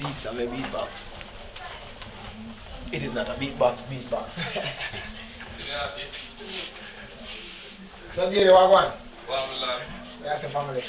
beats of a beatbox. It is not a beatbox, beatbox. Don't get it, what one? One love. That's a family.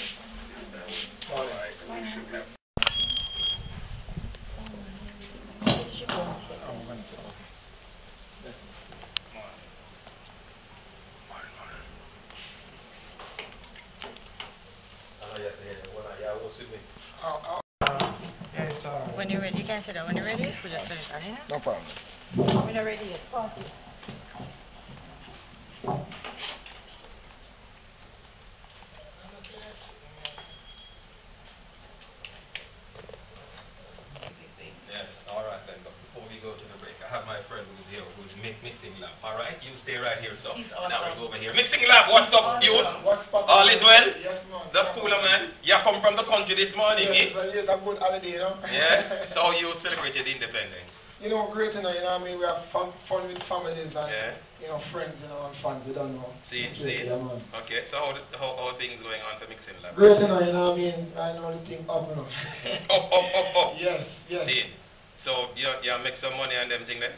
When you're ready, you can sit down. When you're ready, we just finish on here. No problem. When you're ready, yet. Yes, all right then. But before we go to the break, I have my friend who's here, who's mi- mixing lab. All right, you stay right here, so He's now we awesome. go over here. Mixing lab, what's up, youth? What's poppin'? All is well? Yes, man. That's cool, man. You come from the country this morning, Yes, eh? it's a, yes, a good holiday, you know. Yeah. So how you celebrated independence? You know, great, you know, you know what I mean? We have fun, fun with families and, Yeah. you know, friends, you know, and fans, you don't know. See, Straight, see. Yeah, man. Okay. So how, the- how how are things going on for mixing lab? Great, you know, you know what I mean? I know the thing up, you know. Up, up, up, up. yes, yes. See. So you you make some money on them thing then?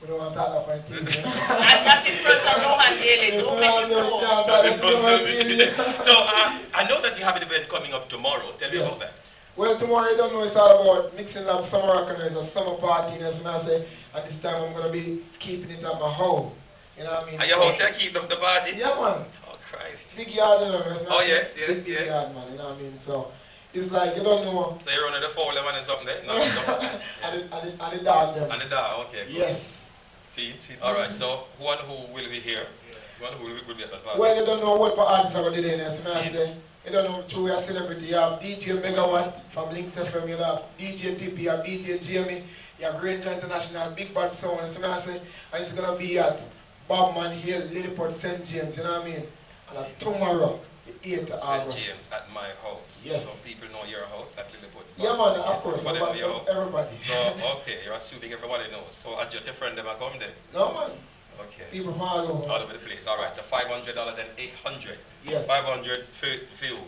We don't want to talk about things, you know. And in front of Rohan Daly. Yes, Don't make it go. yeah, that is Don't the tell right me. thing. so uh, I know that you have an event coming up tomorrow. Tell me Yes. about that. Well, tomorrow I don't know it's all about mixing up summer rock and it's a summer party. And as I say, at this time I'm gonna be keeping it at my home. You know what I mean? And your house here keep the, the party? Yeah, man. Oh Christ. Big yard, you know. Oh, say, yes, yes, big, big yes. yard, man. You know what I mean? So it's like you don't know. So you're running the foul man and something there? No, no. and, the, and, the, and the dog them. And the dog, okay. good. Yes. See, see. All right. So one who will be here? One who will be at that party? Well, you don't know what for artists are going to do there. I See. you don't know through a celebrity. You have DJ Megawatt from Links FM. You have DJ Tippy. You have DJ Jamie. You have Ranger International, Big Bad Sound. So I say, and it's going to be at Bobman Hill, Lilliput, St. James. You know what I mean? And tomorrow, the 8th of St. James at my house. Yes. Some people know your house at Lilliput. Yeah, man, of course. Everybody your house. Everybody. So, okay, you're assuming everybody knows. So, I just a friend them a come then. No, man. Okay. People from all over. All over the place. All right. So, $500 and 800 Yes. 500 for, for you.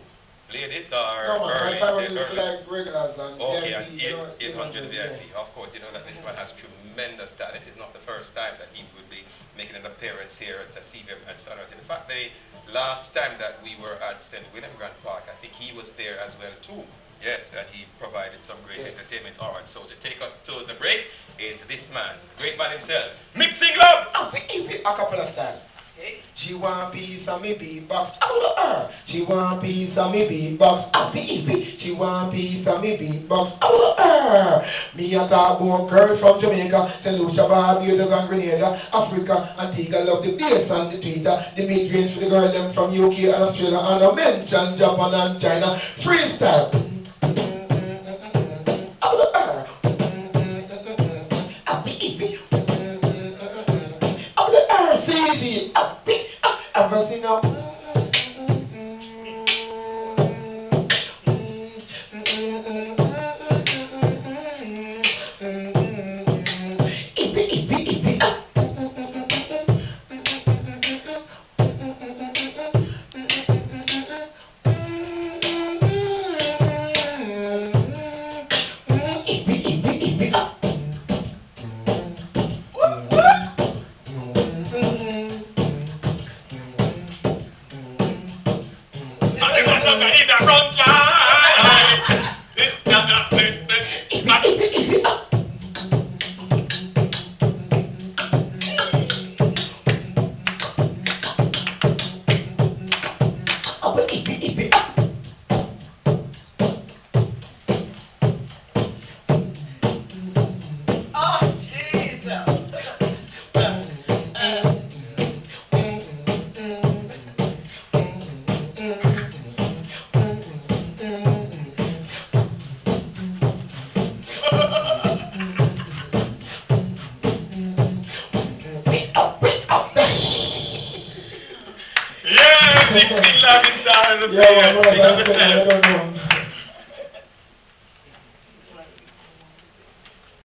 Ladies are No, early. 500 they're early. regulars and Okay, VIP, and you know, 800. VIP. Of course, you know that this man has tremendous talent. It's not the first time that he would be making an appearance here at CVM at Sunrise. In fact, the last time that we were at St. William Grant Park, I think he was there as well too. Yes, and he provided some great Yes. entertainment. All right, so to take us to the break is this man, the great man himself, Mixing Lab. Acapella style. She want piece of me beatbox, out of her. She want piece of me beatbox, a baby. She want piece of me beatbox, out of her. Me a talk about girl from Jamaica, St. Lucia, Barbados and Grenada, Africa, Antigua, love the bass and the tweeter. The mid-range for the girl them from UK and Australia, and I mention Japan and China. Freestyle. Out of her. A baby. Oh, uh-uh. Up the RCV, up it, up, ever sing up. Man look in the Dixie Loggins out of the Yeah, man,